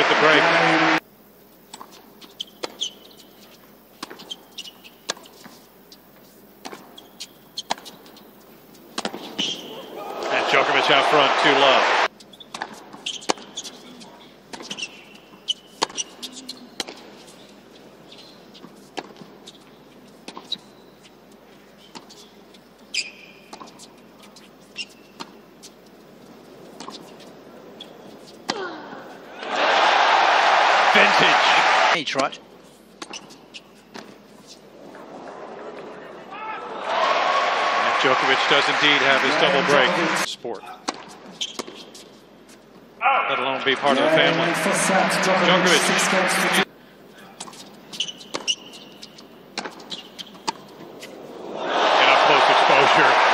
with the break. Djokovic out front, two love. Vintage. Each, right? And Djokovic does indeed have his double break. Sport. Let alone be part of the family. Djokovic. And up close exposure.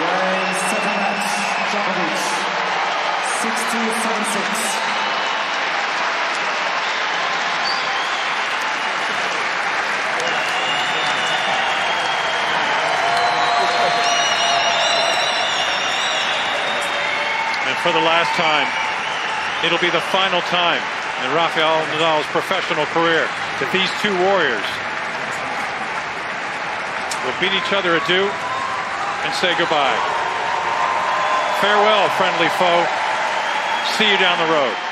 Game second match, Djokovic, 16-7-6. And for the last time, it'll be the final time in Rafael Nadal's professional career that these two warriors will beat each other adieu and say goodbye. Farewell, friendly foe. See you down the road.